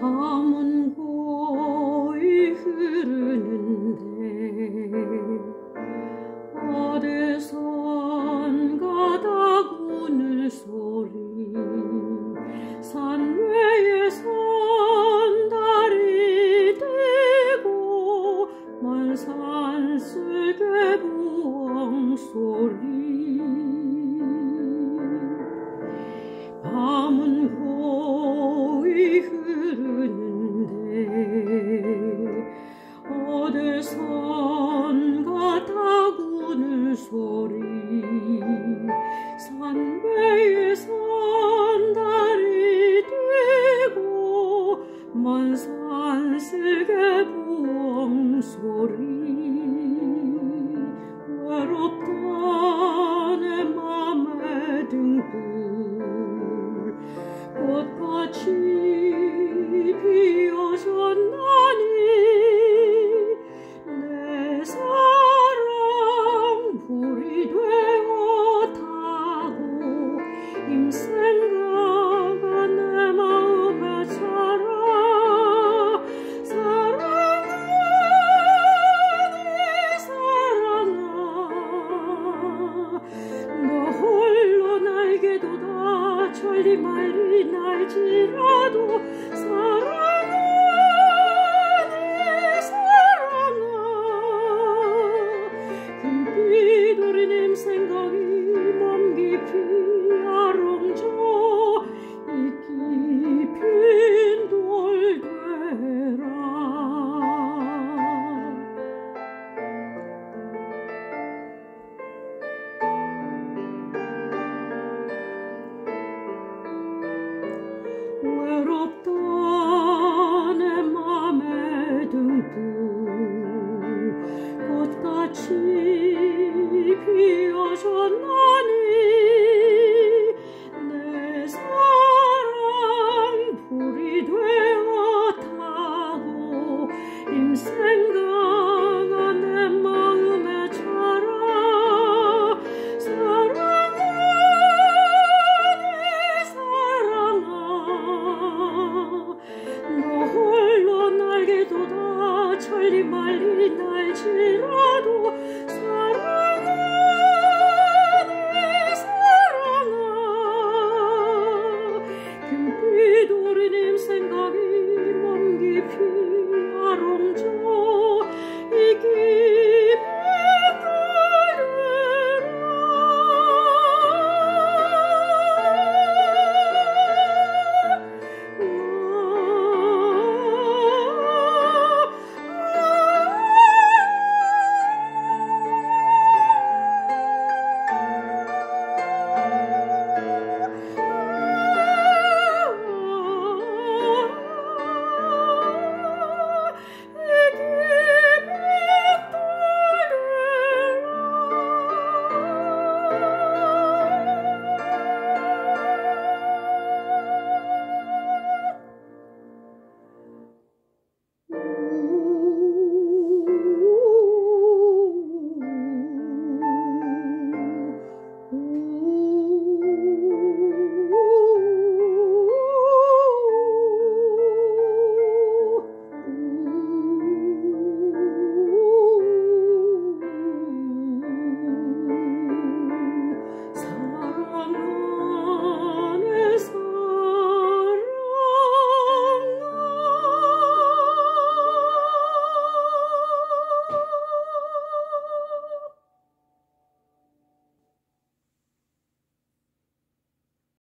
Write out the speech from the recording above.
밤은 고이 흐르는데 어디선가 다구는 소리 산 외에선 달이 되고 먼 산슬개 부엉 소리. 밤은 고 se che buon sorri Erottane ma me Pot pacis creduta ciò li maligna e girato sa 외롭다 malina e girato